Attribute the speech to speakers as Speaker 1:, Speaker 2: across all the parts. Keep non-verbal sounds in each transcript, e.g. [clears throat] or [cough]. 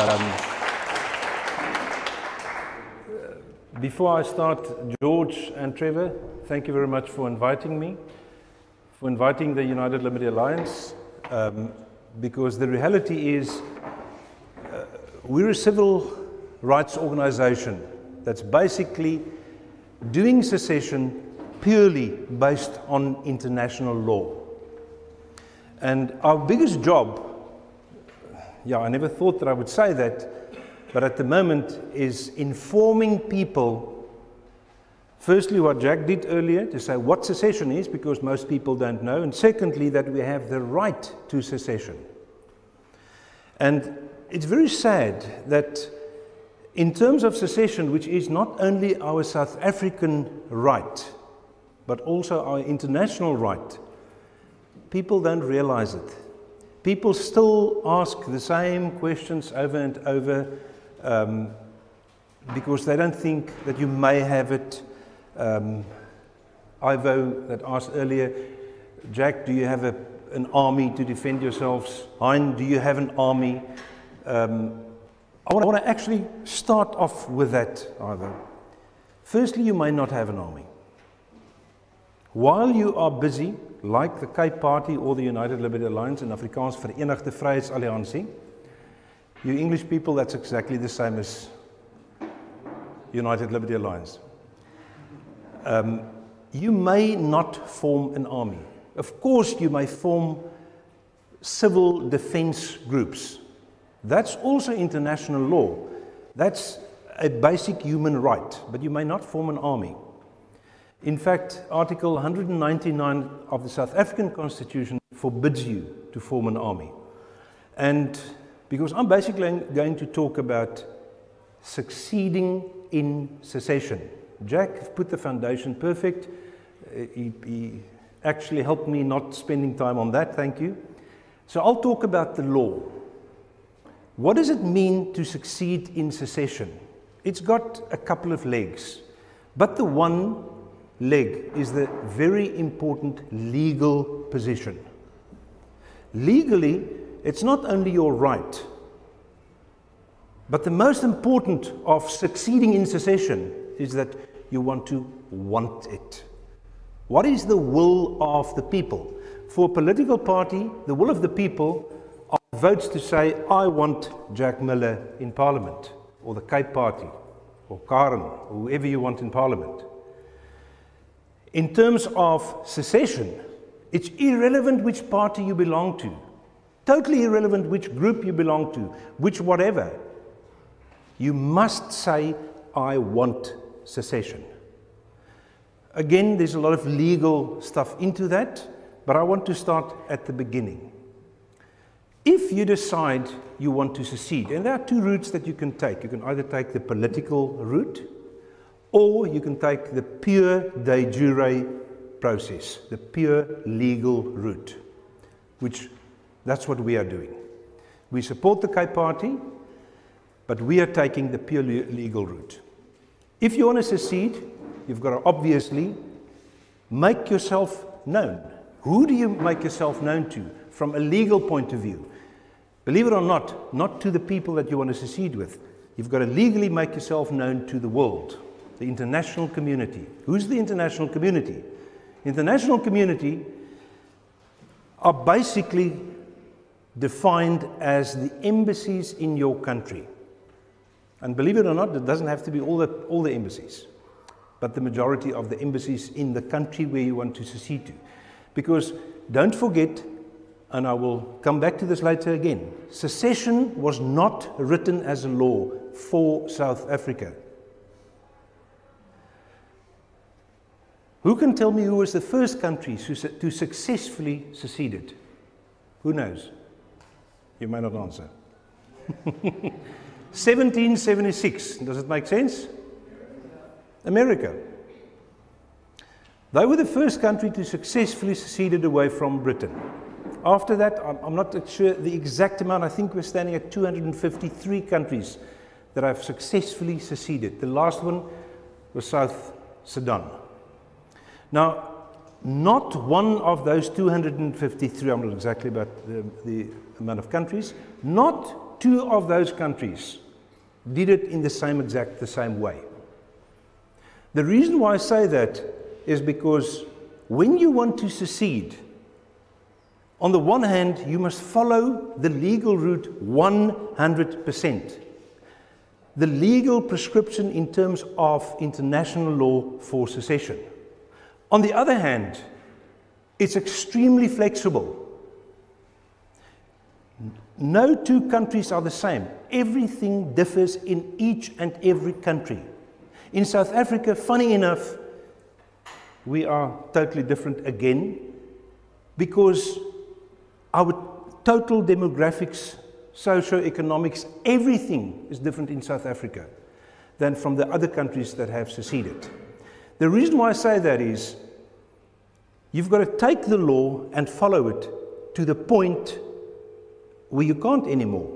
Speaker 1: Um, before I start, George and Trevor, thank you very much for inviting me, for inviting the United Liberty Alliance, um, because the reality is uh, we're a civil rights organization that's basically doing secession purely based on international law. And our biggest job, yeah, I never thought that I would say that, but at the moment is informing people. Firstly, what Jack did earlier to say what secession is, because most people don't know, and secondly, that we have the right to secession. And it's very sad that, in terms of secession, which is not only our South African right, but also our international right, people don't realize it. People still ask the same questions over and over um, because they don't think that you may have it. Um, Ivo that asked earlier, Jack, do you have a, an army to defend yourselves? Hein, do you have an army? Um, I want to actually start off with that, Ivo. Firstly, you may not have an army. While you are busy, like the Cape Party or the United Liberty Alliance in Afrikaans Verenigde Vryheidsalliansie, you English people, that's exactly the same as United Liberty Alliance. Um, you may not form an army. Of course, you may form civil defense groups. That's also international law. That's a basic human right, but you may not form an army. In fact, Article 199 of the South African Constitution forbids you to form an army. And because I'm basically going to talk about succeeding in secession. Jack put the foundation perfect. Uh, he, he actually helped me not spending time on that, thank you. So I'll talk about the law. What does it mean to succeed in secession? It's got a couple of legs, but the one leg is the very important legal position. Legally, it's not only your right, but the most important of succeeding in secession is that you want to want it. What is the will of the people? For a political party, the will of the people are votes to say, I want Jack Miller in Parliament, or the Cape Party, or Karen, or whoever you want in Parliament. In terms of secession, it's irrelevant which party you belong to, totally irrelevant which group you belong to, which whatever. You must say, I want secession. Again, there's a lot of legal stuff into that, but I want to start at the beginning. If you decide you want to secede, and there are two routes that you can take. You can either take the political route, or you can take the pure de jure process, the pure legal route, which that's what we are doing. We support the Cape Party, but we are taking the pure legal route. If you want to secede, you've got to obviously make yourself known. Who do you make yourself known to from a legal point of view? Believe it or not, not to the people that you want to secede with. You've got to legally make yourself known to the world the international community. Who's the international community? International community are basically defined as the embassies in your country. And believe it or not, it doesn't have to be all the, all the embassies, but the majority of the embassies in the country where you want to secede to. Because don't forget, and I will come back to this later again, secession was not written as a law for South Africa. Who can tell me who was the first country to successfully seceded? Who knows? You may not answer. [laughs] 1776. Does it make sense? America. They were the first country to successfully seceded away from Britain. After that, I'm not sure the exact amount. I think we're standing at 253 countries that have successfully seceded. The last one was South Sudan. Now, not one of those 253, I'm not exactly about the, the amount of countries, not two of those countries did it in the same exact the same way. The reason why I say that is because when you want to secede, on the one hand, you must follow the legal route 100%. The legal prescription in terms of international law for secession. On the other hand, it's extremely flexible. No two countries are the same. Everything differs in each and every country. In South Africa, funny enough, we are totally different again because our total demographics, socio-economics, everything is different in South Africa than from the other countries that have seceded. The reason why I say that is you've got to take the law and follow it to the point where you can't anymore.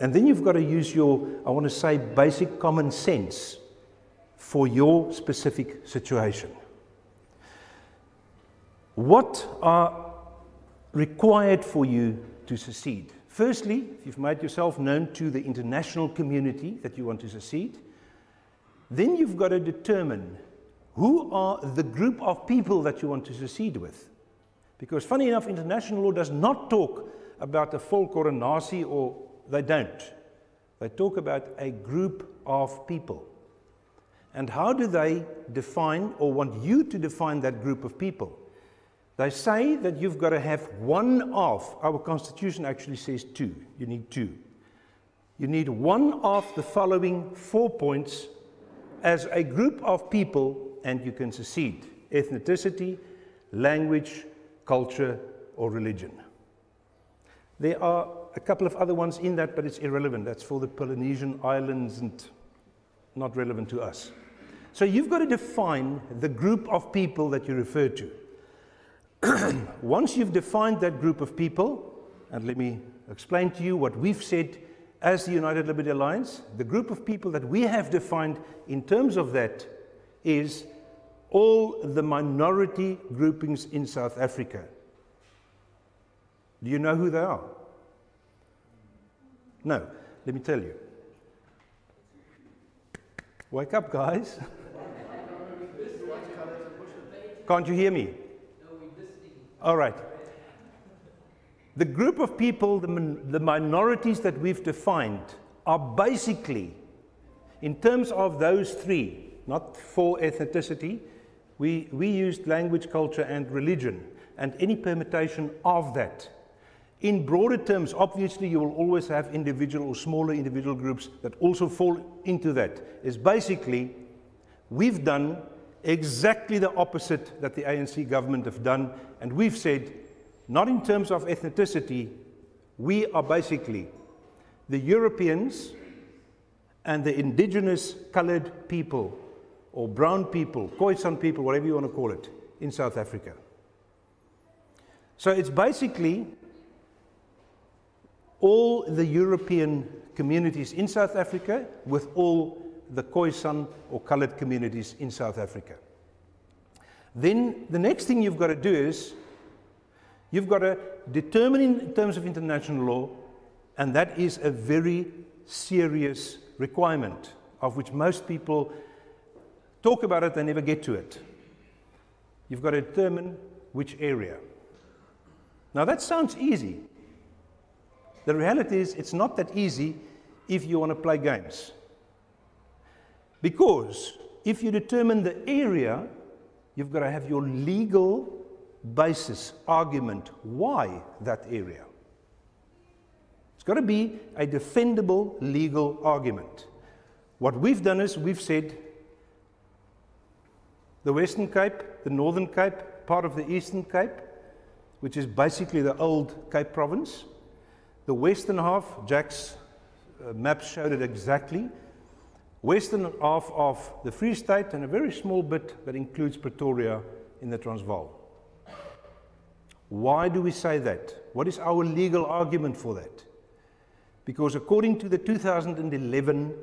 Speaker 1: And then you've got to use your, I want to say, basic common sense for your specific situation. What are required for you to secede? Firstly, if you've made yourself known to the international community that you want to secede, then you've got to determine who are the group of people that you want to secede with. Because, funny enough, international law does not talk about a folk or a nasie, or they don't. They talk about a group of people. And how do they define or want you to define that group of people? They say that you've got to have one of, our constitution actually says two, you need two. You need one of the following four points as a group of people and you can secede ethnicity, language, culture, or religion. There are a couple of other ones in that, but it's irrelevant. That's for the Polynesian islands and not relevant to us. So you've got to define the group of people that you refer to. [clears throat] Once you've defined that group of people, and let me explain to you what we've said as the United Liberty Alliance, the group of people that we have defined in terms of that is all the minority groupings in South Africa. Do you know who they are? No, let me tell you. Wake up, guys. Can't you hear me? All right. The group of people, the, the minorities that we've defined, are basically, in terms of those three, not for ethnicity, we, we used language, culture, and religion, and any permutation of that. In broader terms, obviously, you will always have individual or smaller individual groups that also fall into that. Is basically, we've done exactly the opposite that the ANC government have done, and we've said, not in terms of ethnicity, we are basically the Europeans and the indigenous colored people or brown people, Khoisan people, whatever you want to call it, in South Africa. So it's basically all the European communities in South Africa with all the Khoisan or colored communities in South Africa. Then the next thing you've got to do is you've got to determine in terms of international law, and that is a very serious requirement of which most people talk about it, they never get to it. You've got to determine which area. Now that sounds easy. The reality is, it's not that easy if you want to play games. Because if you determine the area, you've got to have your legal basis, argument, why that area. It's got to be a defendable legal argument. What we've done is we've said the Western Cape, the Northern Cape, part of the Eastern Cape, which is basically the old Cape province. The western half, Jack's uh, maps showed it exactly. Western half of the Free State and a very small bit that includes Pretoria in the Transvaal. Why do we say that? What is our legal argument for that? Because according to the 2011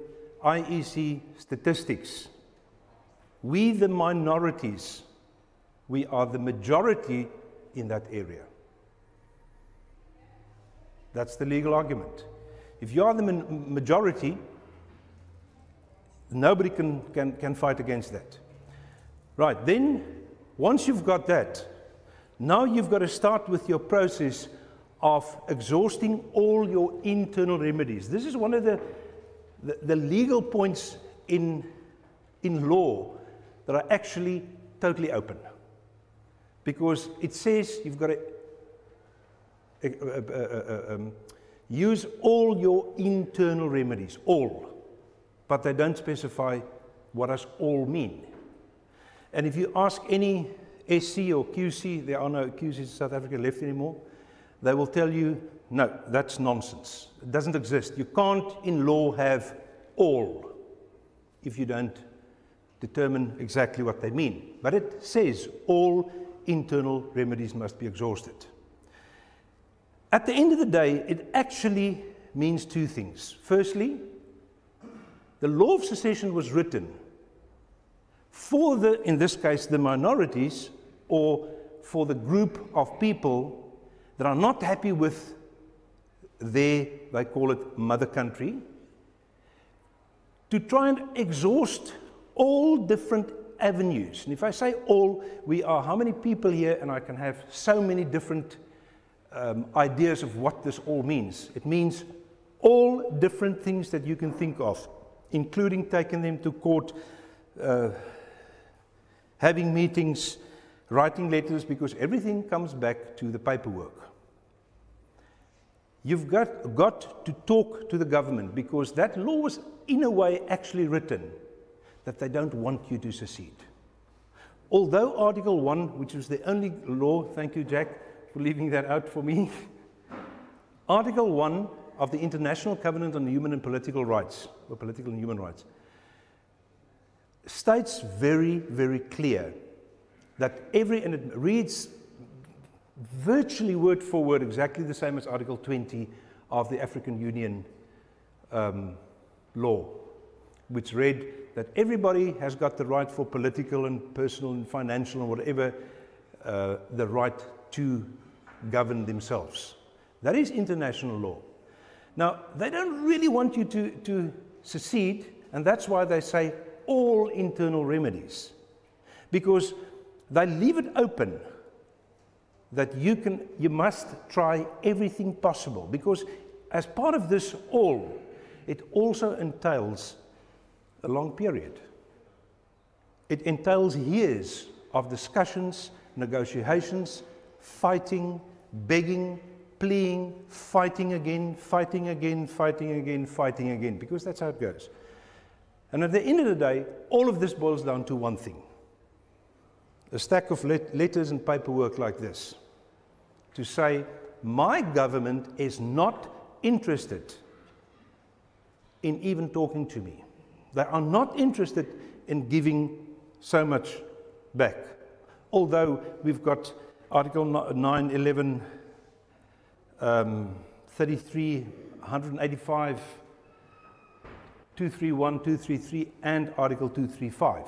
Speaker 1: IEC statistics, we, the minorities, we are the majority in that area. That's the legal argument. If you are the majority, nobody can, can, can fight against that. Right, then once you've got that, now you've got to start with your process of exhausting all your internal remedies. This is one of the, the, the legal points in, in law that are actually totally open. Because it says you've got to uh, uh, uh, um, use all your internal remedies, all. But they don't specify what does all mean. And if you ask any SC or QC, there are no QCs in South Africa left anymore, they will tell you, no, that's nonsense. It doesn't exist. You can't in law have all if you don't determine exactly what they mean. But it says all internal remedies must be exhausted. At the end of the day, it actually means two things. Firstly, the law of secession was written for the, in this case, the minorities or for the group of people that are not happy with their, they call it mother country, to try and exhaust all different avenues. And if I say all, we are how many people here, and I can have so many different um, ideas of what this all means. It means all different things that you can think of, including taking them to court, uh, having meetings, writing letters, because everything comes back to the paperwork. You've got, got to talk to the government because that law was, in a way, actually written that they don't want you to secede. Although Article 1, which was the only law, thank you, Jack, for leaving that out for me. [laughs] Article 1 of the International Covenant on Human and Political Rights, or Political and Human Rights, states very, very clear that every, and it reads virtually word for word exactly the same as Article 20 of the African Union um, law, which read that everybody has got the right for political and personal and financial and whatever, uh, the right to govern themselves. That is international law. Now, they don't really want you to, to secede, and that's why they say all internal remedies. Because they leave it open that you, can, you must try everything possible. Because as part of this all, it also entails a long period. It entails years of discussions, negotiations, fighting, begging, pleading, fighting again, fighting again, fighting again, fighting again, because that's how it goes. And at the end of the day, all of this boils down to one thing a stack of let letters and paperwork like this to say, my government is not interested in even talking to me. They are not interested in giving so much back. Although we've got Article 9, 11, um, 33, 185, 231, 233, and Article 235.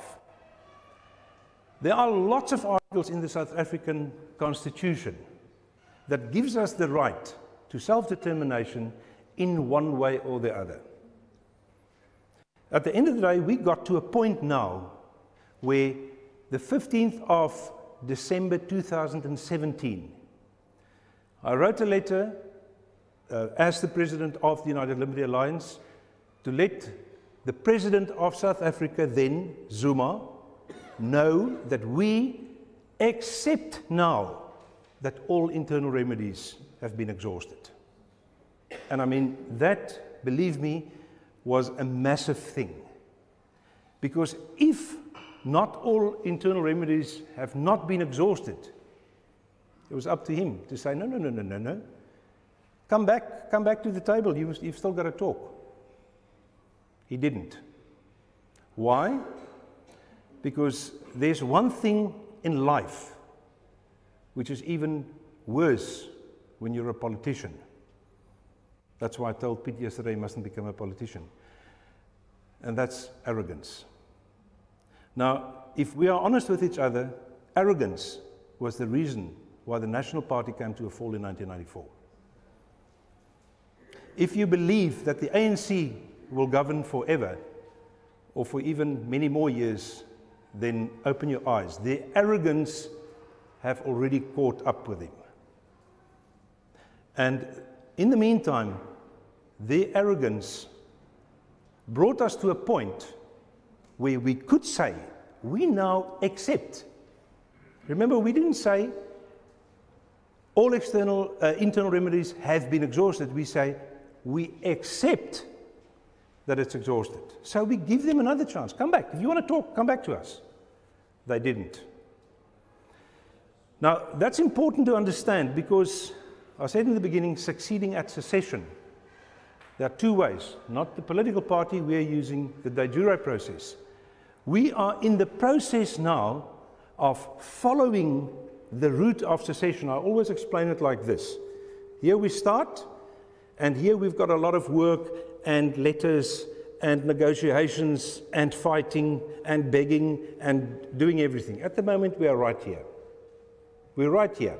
Speaker 1: There are lots of articles in the South African Constitution that gives us the right to self-determination in one way or the other. At the end of the day, we got to a point now where the 15th of December 2017. I wrote a letter uh, as the president of the United Liberty Alliance to let the president of South Africa, then Zuma, know that we accept now that all internal remedies have been exhausted. And I mean, that, believe me, was a massive thing. Because if not all internal remedies have not been exhausted. It was up to him to say, no, no, no, no, no, no. Come back, come back to the table. You, you've still got to talk. He didn't. Why? Because there's one thing in life which is even worse when you're a politician. That's why I told Pete yesterday he mustn't become a politician. And that's arrogance. Now, if we are honest with each other, arrogance was the reason why the National Party came to a fall in 1994. if you believe that the ANC will govern forever, or for even many more years, then open your eyes. Their arrogance have already caught up with him. And in the meantime, their arrogance brought us to a point where we could say, we now accept. Remember, we didn't say all external, uh, internal remedies have been exhausted. We say we accept that it's exhausted. So we give them another chance. Come back. If you want to talk, come back to us. They didn't. Now, that's important to understand because I said in the beginning succeeding at secession. There are two ways, not the political party, we are using the de jure process. We are in the process now of following the route of secession. I always explain it like this. Here we start, and here we've got a lot of work and letters and negotiations and fighting and begging and doing everything. At the moment, we are right here. We're right here.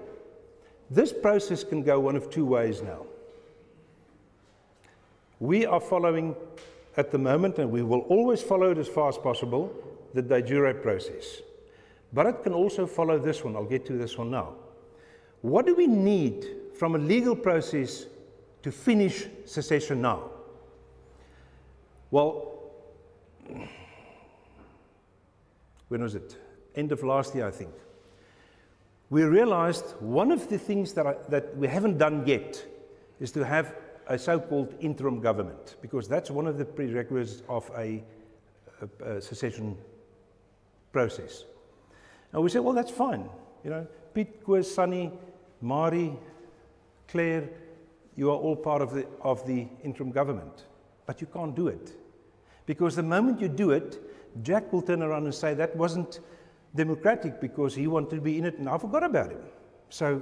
Speaker 1: This process can go one of two ways now. We are following at the moment, and we will always follow it as far as possible, the de jure process. But it can also follow this one. I'll get to this one now. What do we need from a legal process to finish secession now? Well, when was it? End of last year, I think. We realized one of the things that, I, that we haven't done yet is to have a so called interim government, because that's one of the prerequisites of a, a, a secession process. And we said, well, that's fine. You know, Piet, Koos, Sunny, Mari, Claire, you are all part of the, of the interim government. But you can't do it. Because the moment you do it, Jack will turn around and say that wasn't democratic because he wanted to be in it and I forgot about him. So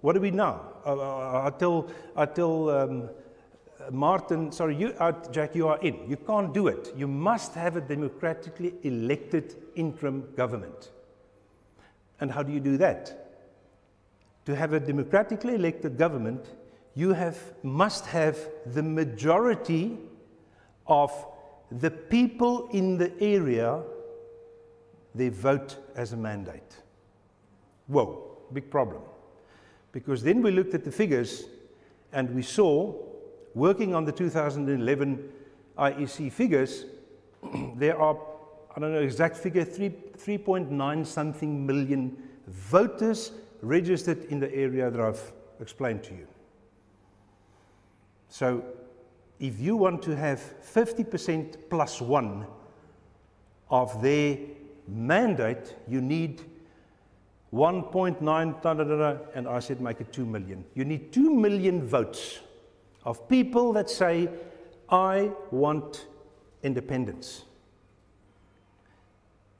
Speaker 1: what do we now? I, I, I tell, um, Martin, sorry, you, uh, Jack, you are in. You can't do it. You must have a democratically elected interim government. And how do you do that? To have a democratically elected government, you have, must have the majority of the people in the area, they vote as a mandate. Whoa, big problem. Because then we looked at the figures and we saw, working on the 2011 IEC figures, [clears throat] there are, I don't know exact figure, 3.9 something million voters registered in the area that I've explained to you. So if you want to have 50% plus one of their mandate, you need 1.9, and I said make it 2 million. You need 2 million votes of people that say, I want independence.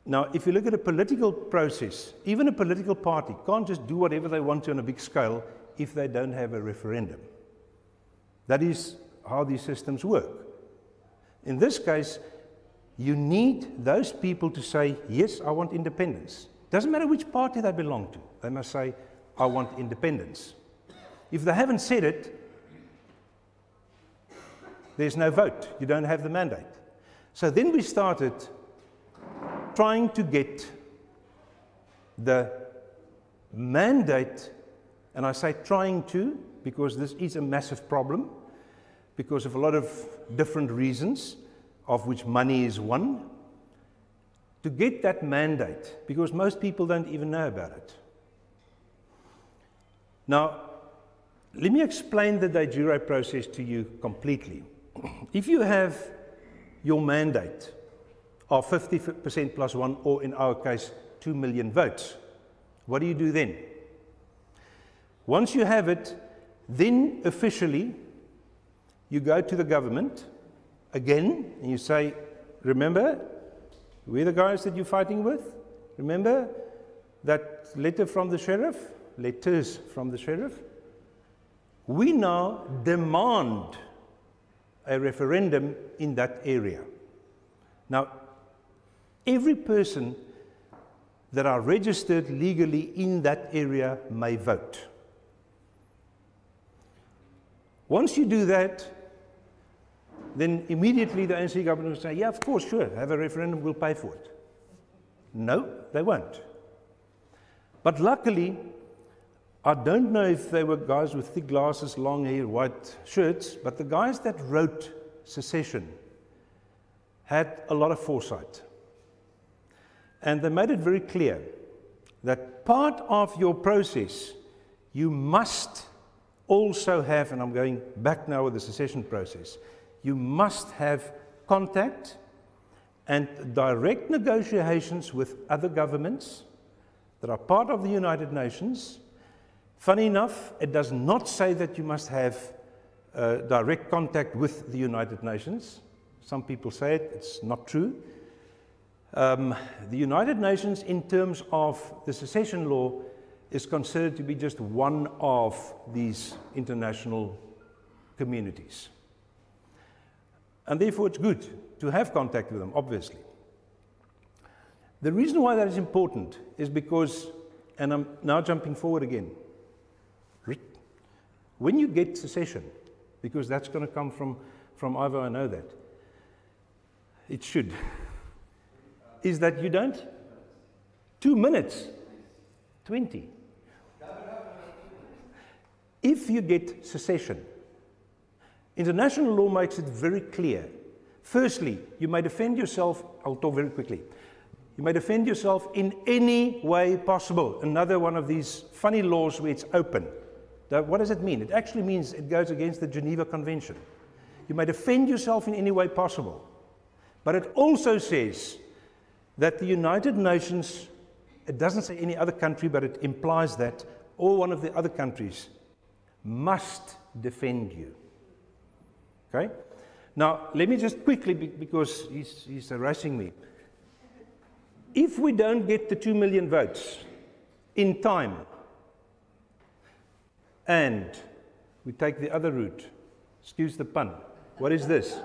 Speaker 1: Now, if you look at a political process, even a political party can't just do whatever they want to on a big scale if they don't have a referendum. That is how these systems work. In this case, you need those people to say, Yes, I want independence. Doesn't matter which party they belong to, they must say, I want independence. If they haven't said it, there's no vote. You don't have the mandate. So then we started trying to get the mandate, and I say trying to because this is a massive problem because of a lot of different reasons, of which money is one, to get that mandate, because most people don't even know about it. Now, let me explain the de jure process to you completely. [clears throat] If you have your mandate of 50% plus one, or in our case, 2 million votes, what do you do then? Once you have it, then officially you go to the government again and you say, Remember, we're the guys that you're fighting with. Remember that letter from the sheriff? Letters from the sheriff? We now demand a referendum in that area. Now, every person that are registered legally in that area may vote. Once you do that, then immediately the ANC government will say, yeah, of course, sure, have a referendum, we'll pay for it. No, they won't. But luckily, I don't know if they were guys with thick glasses, long hair, white shirts, but the guys that wrote secession had a lot of foresight. And they made it very clear that part of your process, you must also have, and I'm going back now with the secession process, you must have contact and direct negotiations with other governments that are part of the United Nations. Funny enough, it does not say that you must have uh, direct contact with the United Nations. Some people say it, it's not true. Um, the United Nations, in terms of the secession law, is considered to be just one of these international communities. And therefore, it's good to have contact with them, obviously. The reason why that is important is because, and I'm now jumping forward again, when you get secession, because that's going to come from, from Ivo, I know that, it should is that you don't? Two minutes. 20. If you get secession, international law makes it very clear. Firstly, you may defend yourself, I'll talk very quickly. You may defend yourself in any way possible. Another one of these funny laws where it's open. What does it mean? It actually means it goes against the Geneva Convention. You may defend yourself in any way possible. But it also says that the United Nations, it doesn't say any other country, but it implies that, all one of the other countries, must defend you. Okay? Now, let me just quickly, because he's, he's harassing me. If we don't get the 2 million votes in time, and we take the other route, excuse the pun, what is this?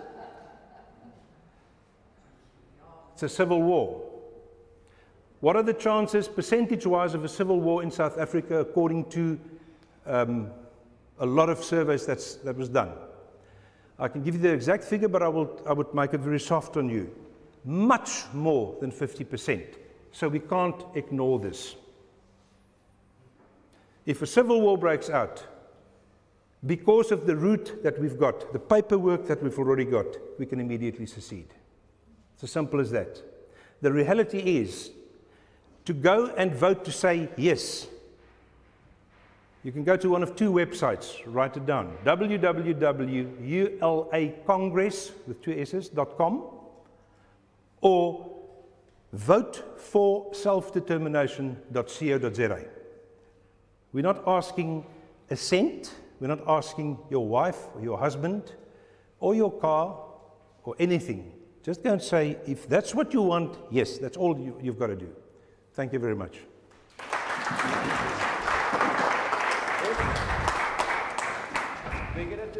Speaker 1: It's a civil war. What are the chances, percentage wise, of a civil war in South Africa according to um, a lot of surveys that's, that was done? I can give you the exact figure, but I, will, I would make it very soft on you. Much more than 50%. So we can't ignore this. If a civil war breaks out, because of the route that we've got, the paperwork that we've already got, we can immediately secede. It's as simple as that. The reality is to go and vote to say yes. You can go to one of two websites, write it down www.ulacongress with two S's.com or voteforselfdetermination.co.za. We're not asking a cent, we're not asking your wife or your husband or your car or anything. Just go and say, if that's what you want, yes, that's all you, you've got to do. Thank you very much. We're going a,